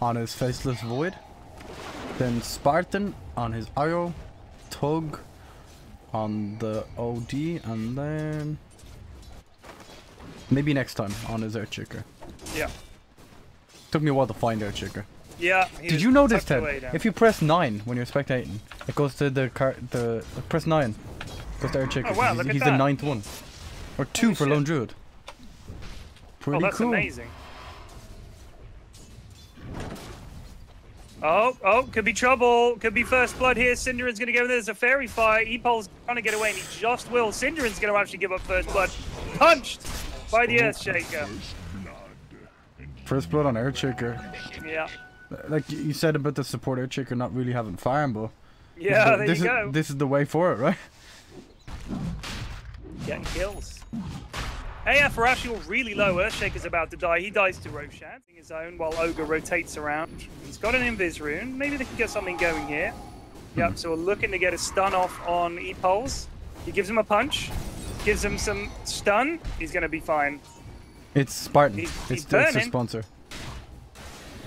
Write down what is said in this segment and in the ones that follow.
on his Faceless Void. Then Spartan on his Arrow. Thug on the OD. And then... Maybe next time on his Earthshaker. Yeah. Took me a while to find Earthshaker. Yeah. Did you notice Ted? If you press 9 when you're spectating, it goes to the car. The press 9. Goes to Earthshaker. Oh, wow, he's look at he's the ninth one. Or 2 Holy for shit. Lone Druid. Oh, Pretty oh, that's cool. amazing. Oh, oh, could be trouble. Could be first blood here. Synderen's going to go in. There's a faerie fire. Epol's trying to get away, and he just will. Synderen's going to actually give up first blood. Punched by the Earthshaker. First blood on Earthshaker. Yeah. Like you said about the support Earthshaker not really having farm, but Yeah, this, there you this go. is this is the way for it, right? Getting kills. AF Rashul really low. Earthshaker's about to die. He dies to Roshan, his own, while Ogre rotates around. He's got an Invis rune. Maybe they can get something going here. Yep, so we're looking to get a stun off on Epols. He gives him a punch, gives him some stun. He's going to be fine. It's Spartan. He's- it's, he's it's burning. sponsor.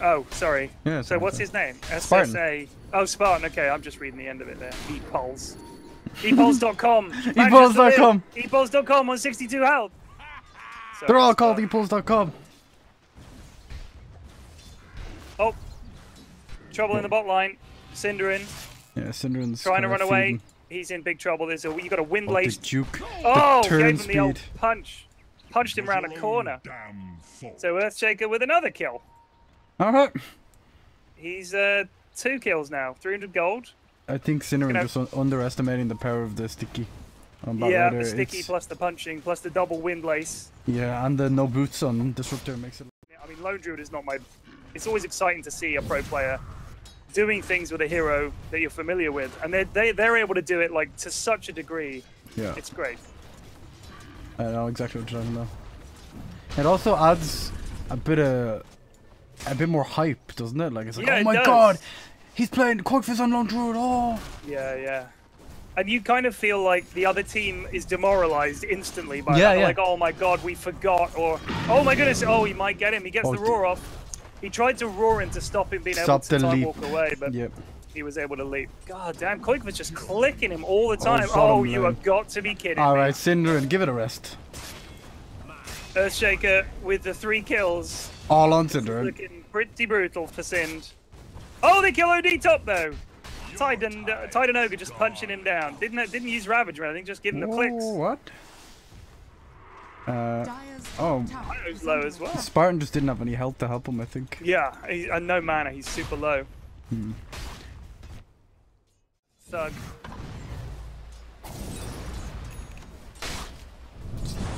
Oh, sorry. Yeah, So what's his name? Spartan. SSA. Oh, Spartan. Okay, I'm just reading the end of it there. Epols. Epols.com. Epols.com. Epols.com. 162 health. So, They're all called Spartan. epos.com. Oh, trouble in the bot line. Synderen Yeah, Synderen's trying to run away. feeding. He's in big trouble. There's a you got a wind Oh, the juke. Oh, the turn gave him the old punch. Punched him round a corner. So Earthshaker with another kill. Alright. He's uh two kills now. 300 gold. I think Cinnamon Gonna- just underestimating the power of the sticky. On Bat yeah, Rider. the sticky It's- plus the punching plus the double wind lace. Yeah, and the no boots on Disruptor makes it. I mean, Lone Druid is not my. It's always exciting to see a pro player doing things with a hero that you're familiar with, and they they they're able to do it like to such a degree. Yeah, It's great. I know exactly what you're talking about. It also adds a bit of a bit more hype, doesn't it? Like it's like, Yeah, oh it my does. god, he's playing Corkfist on Lone Druid. Oh, Yeah, yeah. And you kind of feel like the other team is demoralized instantly by Yeah, that. yeah. like, oh my god, we forgot, or oh my goodness, oh he might get him. He gets Oh, the roar off. He tried to roar him to stop him being able to time leap. walk away, but yep. he was able to leap. God damn, Quick was just clicking him all the oh, time. bottom Oh, you have got to be kidding All me. right, and give it a rest. Earthshaker with the three kills. All on Cinder. Looking pretty brutal for Sind. Oh, they kill OD top though. Titan, uh, Titan Ogre just punching him down. Didn't didn't use Ravage or anything, just him the clicks. What? Uh, oh, was low as well. Spartan just didn't have any health to help him. I think. Yeah, he, and no mana, he's super low. Hmm. Thug.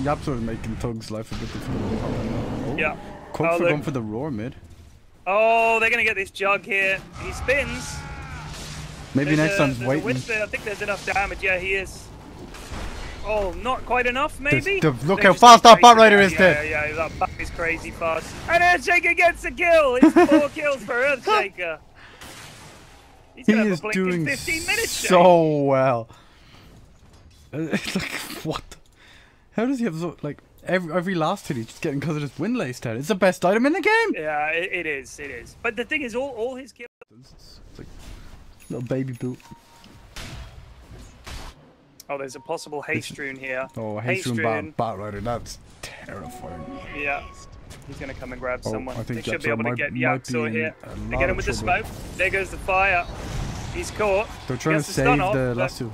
Yap's sort of making Thug's life a bit difficult. Oh, Yeah. Cook Oh, for going for the roar mid. Oh, they're gonna get this jug here. He spins. Maybe There's next a- time's there's a waiting. whiff. I think there's enough damage. Yeah, he is. Oh, not quite enough, maybe. the- look They how fast go that crazy Bat Rider is yeah, dead. Yeah, yeah, that bat is crazy fast. And Earthshaker gets a kill. It's four kills for Earthshaker. He's He gonna have a is doing 15 minutes. so well. It's like what? How does he have so like every every last hit he's just getting because of his wind lace head? It's the best item in the game. Yeah, it, it is. It is. But the thing is, all, all his kills. It's like little baby boot. Oh, there's a possible haste rune here. Oh, Haste Haste Rune. Bat, Bat Rider, that's terrifying. Yeah. He's gonna come and grab Oh, someone. I think they should be able to get might be Yapzor in here. They get him with the smoke. There goes the fire. He's caught. They're trying to the save off, the but- last two.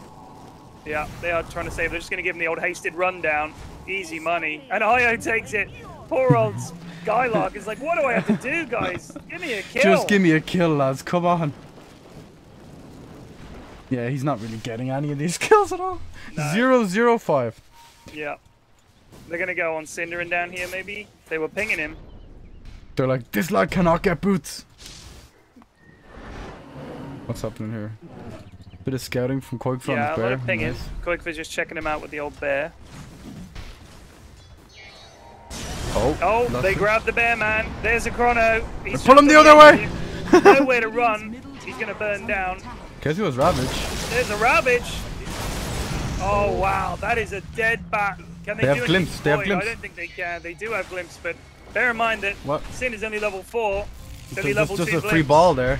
Yeah, they are trying to save. They're just gonna give him the old hasted rundown. Easy money. And Io takes it. Poor old Skylark is like, what do I have to do, guys? Give me a kill. Just give me a kill, lads. Come on. Yeah, he's not really getting any of these kills at all. No. Zero zero five. Yeah. They're gonna go on Synderen down here, maybe. They were pinging him. They're like, this lad cannot get boots. What's happening here? Bit of scouting from Koik from yeah, his bear. of pinging. Nice. Quickfizz just checking him out with the old bear. Oh, Oh, they it. grabbed the bear man. There's a chrono. He's Pull him the other way. exit. Nowhere to run. He's gonna burn down. Guess it was Ravage. There's a ravage. Oh wow, that is a dead bat. Can they, They have do anything glimpse, they have Void? I don't think they can. They do have glimpse, but bear in mind that What? Sin is only level four. Only Just, level just two a free ball there.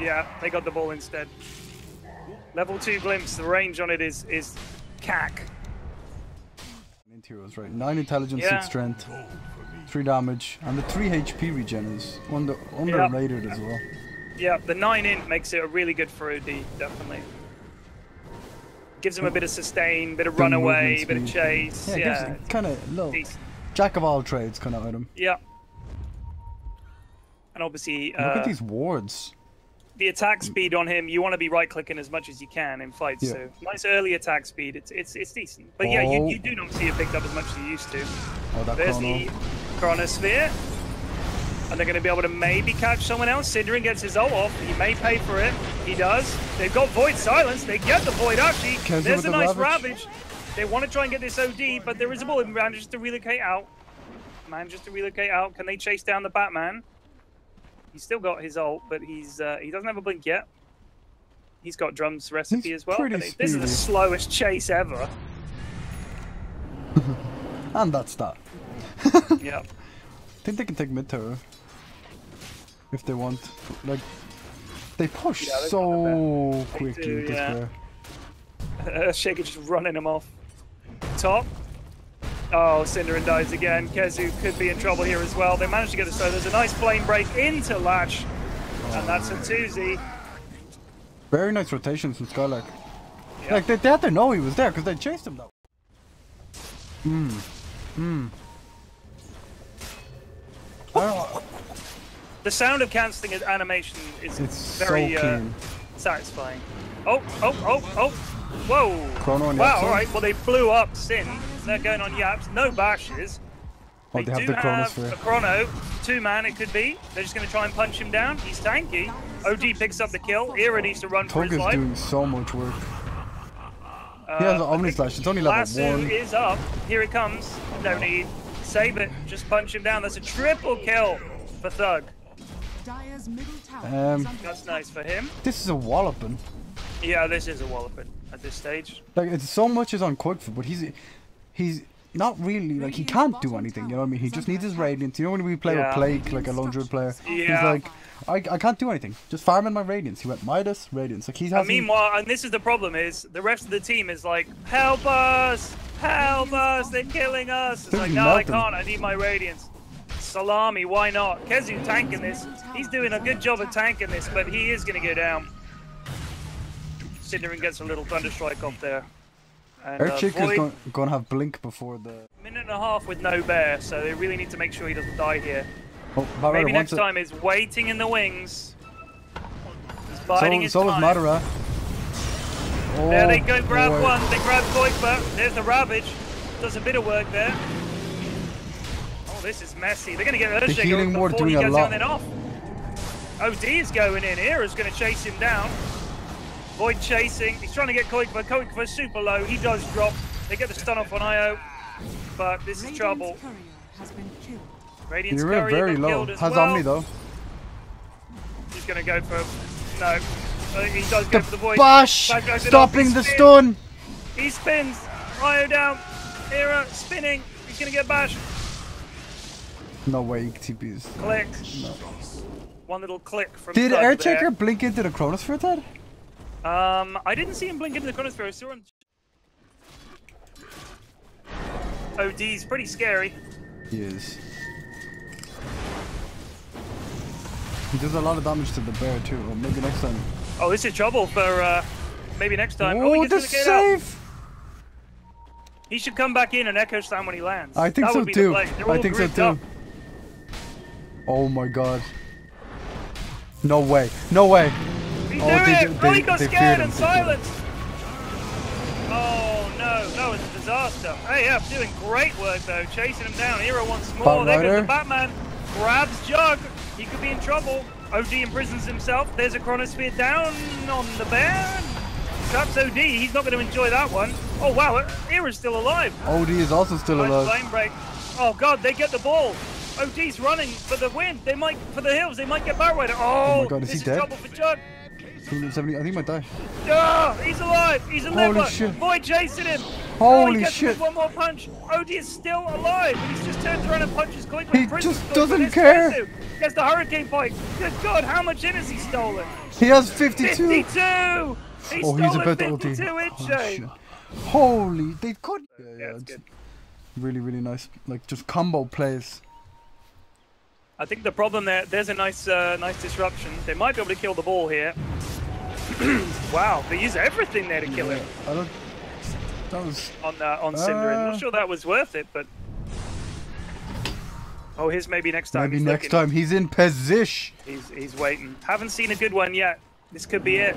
Yeah, they got the ball instead. Level two glimpse. The range on it is is cack. Interiors, right? 9 intelligence, Yeah. 6 strength, 3 damage, and the 3 HP regen is under, underrated as well. Yeah, the nine int makes it a really good for OD. Definitely. Gives him a bit of sustain, bit of The runaway, movement bit of chase. Yeah, Yeah, it kind of little decent. jack of all trades kind of item. Yeah. And obviously, Look uh, at these wards. the attack speed on him, you want to be right clicking as much as you can in fights. Yeah. So nice early attack speed. It's it's it's decent. But yeah, you, Oh. you do not see it picked up as much as you used to. Oh, that There's chrono. the Chronosphere. And they're going to be able to maybe catch someone else. Synderen gets his ult off. He may pay for it. He does. They've got Void Silence. They get the Void actually. Kenzie There's a the nice Ravage. Ravage. They want to try and get this OD, but there is a. He manages to relocate out. Manages to relocate out. Can they chase down the Batman? He's still got his ult, but he's uh, he doesn't have a blink yet. He's got drums recipe He's as well. they- This is the slowest chase ever. And that's that. yeah. I think they can take mid tower. If they want. Like, they push Yeah, so They quickly do, with yeah. player. Uh, Shaker just running them off. Top. Oh, Synderen dies again. Khezu could be in trouble here as well. They managed to get the so there's a nice flamebreak into Latch. And that's a Tuzi. Very nice rotations from Skylark. Yeah. Like, they, they had to know he was there because they chased him though. Hmm. Hmm. The sound of cancelling animation is It's very so uh, satisfying. Oh, oh, oh, oh. Whoa. Chrono and Wow, alright. Well, they blew up Sin. They're going on Yaps. No bashes. Oh, they have do the have Chronosphere. a chrono, two man it could be. They're just going to try and punch him down. He's tanky. OD picks up the kill. Era needs to run for Thug his is life. doing so much work. Uh, He has an Omni Slash. It's only level Lasso 1. is up. Here it comes. No need. Save it. Just punch him down. That's a triple kill for Thug. Dire's middle tower Um, That's nice for him. This is a walloping. Yeah, this is a walloping at this stage. Like, it's so much is on Quickfoot, but he's he's not really like he can't do anything. You know what I mean? He just needs his radiance. You know when we play Yeah. with Plague, like a lone druid player, he's like, I, I can't do anything. Just farming my radiance. He went Midas, radiance. Like he has. And meanwhile, and this is the problem: is the rest of the team is like, "Help us! Help us! They're killing us!" It's They're like, "No, I can't. I need my radiance." Salami, why not? Khezu tanking this. He's doing a good job of tanking this, but he is going to go down. Synderen gets a little thunder strike off there. And uh, Earthshaker's Void, going, going to have blink before the. minute and a half with no bear, so they really need to make sure he doesn't die here. Oh, Maybe next it. time is waiting in the wings. He's biding So, his so is. Madara. Oh, There they go, grab boy. one. They grab Qojqva. There's the Ravage. Does a bit of work there. This is messy. They're going to get Earthshaker healing before ward he doing a gets lot. on and off. OD is going in. Era's going to chase him down. Void chasing. He's trying to get Qojqva. Qojqva's super low. He does drop. They get the stun off on Io. But this is Radiant's trouble. courier has been killed. Radiant's You're Courier very got low. killed as Has well. Omni though. He's going to go for... No. Uh, he does go for the Void. Bash! Back goes it off. Stopping the spins. stun! He spins. Io down. Era spinning. He's going to get bashed. No way, TPs. Click. One little click from Did Thug Earthshaker blink into the Chronosphere, Ted? Um, I didn't see him blink into the chronosphere. I saw him. OD's pretty scary. He is. He does a lot of damage to the bear too, or maybe next time. Oh, this is trouble for uh, maybe next time. Oh, he the relocated out. save! He should come back in and echo slam when he lands. I think that so would be the too. I think so too. up. Oh my god. No way. No way. He's Oh, doing they it! did- oh, he got they scared and they silenced. Oh no, that was a disaster. Hey, yeah, doing great work though, chasing him down. Hero once more. There goes the Batman. Grabs Jug. He could be in trouble. OD imprisons himself. There's a chronosphere down on the bear. Traps OD. He's not going to enjoy that one. Oh wow, Era's still alive. OD is also still alive. flame break. Oh god, they get the ball. OD's running for the win. They might for the hills. They might get Bat Rider. Oh, my God, is this he dead? trouble for Jug. 270, I think he might die. Ah, he's alive. He's a Holy liver. shit. Void chasing him. Oh, he Holy gets shit. One more punch. Odie is still alive, but he's just turned around and punches quick. He just doesn't care. Gets the hurricane point. Good God, how much in has he stolen? He has 52. 52! He's Oh, he's stolen about to ulti. 52 in Oh, shit. Holy, they could. Yeah, Yeah, yeah, it's good. really, really nice. Like just combo plays. I think the problem there, there's a nice, uh, nice disruption. They might be able to kill the ball here. wow, they use everything there to kill him I don't. That was. on uh, on Cinder. I'm Uh. not sure that was worth it, but. Oh, here's maybe next time. Maybe He's next looking. time he's in position. He's he's waiting. Haven't seen a good one yet. This could be it.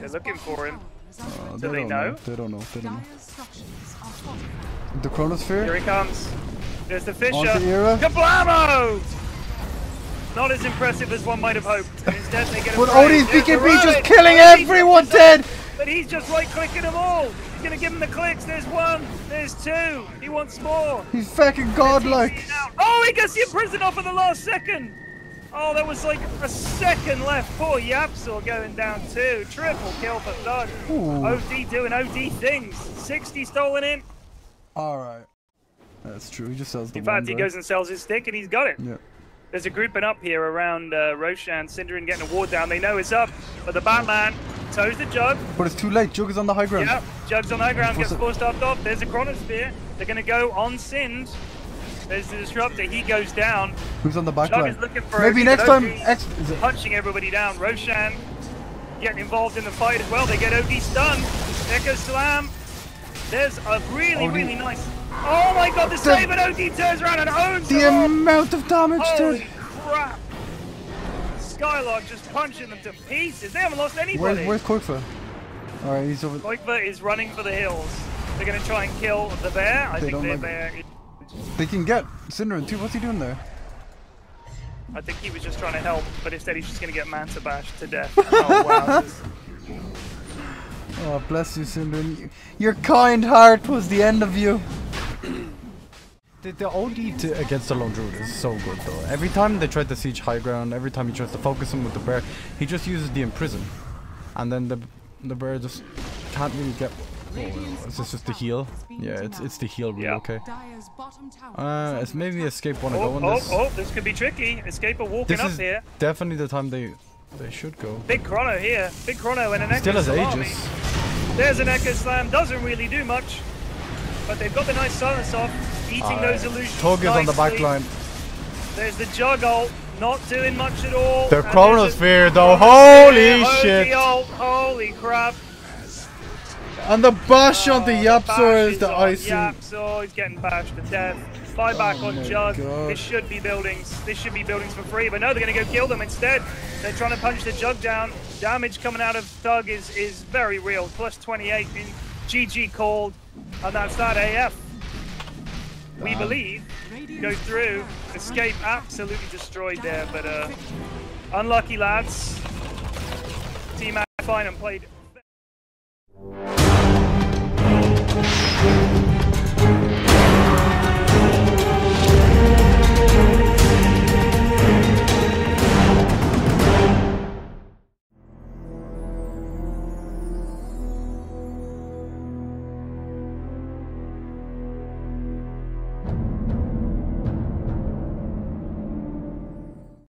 They're looking for him. tower is under Uh, attack. Do they don't know? They don't know. They don't know. Dire's structures are fortified. The chronosphere. Here he comes. There's the Fissure. On to Era. Kablamo! Not as impressive as one might have hoped. Instead, they get a But. Odie's BKB just killing everyone dead. But he's just right clicking them all. He's gonna give him the clicks. There's one. There's two. He wants more. He's fucking godlike. Oh, he gets the imprison off at the last second. Oh, there was like a second left. Poor Yapzor going down too. Triple kill for Thug. Ooh. OD doing OD things. 60 stolen in. All right. That's true. He just sells the In fact, he goes and sells his stick and he's got it. Yeah. There's a grouping up here around uh, Roshan, Synderen getting a ward down. They know it's up, but the Batman toes the jug. But it's too late. Jug is on the high ground. Yeah, Jug's on the high ground, gets forced stopped off. There's a Chronosphere. They're going to go on Sind. There's the Disruptor. He goes down. Who's on the back Jug line? is looking for Maybe next time. OD X. Is punching everybody down. Roshan getting involved in the fight as well. They get OD stunned. Echo Slam. There's a really, OD. really nice. Oh my god, the save and OD turns around and owns The amount of damage, Holy dude. crap! Skylark just punching them to pieces. They haven't lost Where's anybody. Where's Quickfoot? All right, he's over. Qojqva is running for the hills. They're going to try and kill the bear. I They think don't like- bear. They can get Synderen too. What's he doing there? I think he was just trying to help, but instead he's just going to get Manta bashed to death. oh wow! Oh, bless you, Synderen. Your kind heart was the end of you. The, the OD to, against the Lone Druid is so good though. Every time they try to siege high ground, every time he tries to focus him with the bear, he just uses the imprison, and then the the bear just can't really get. Oh, is this just the heal? Yeah, it's it's the heal rule. Yeah. Okay. Dire's bottom tower is Uh, it's maybe escape want to oh, go on oh, this. oh, this could be tricky. Escape Escaper walking This up is here. definitely the time they they should go. Big Chrono here. Big Chrono and an Echo Still has Salami. ages. There's an Echo Slam. Doesn't really do much. But they've got the nice silence off. Eating those illusions Tog is on the back line. There's the jug not doing much at all. The chronosphere though, holy shit! holy crap. And the bash on the Oh, Yapzor is the icing. Yapzor, he's getting bashed to death. Buyback Oh on Jug. God. This should be buildings. This should be buildings for free, but no, they're going to go kill them instead. They're trying to punch the Jug down. Damage coming out of Thug is, is very real. Plus 28 in GG called, and that's that AF we um, believe, go through. Escape absolutely destroyed there, but uh, unlucky lads. Team Fine and played.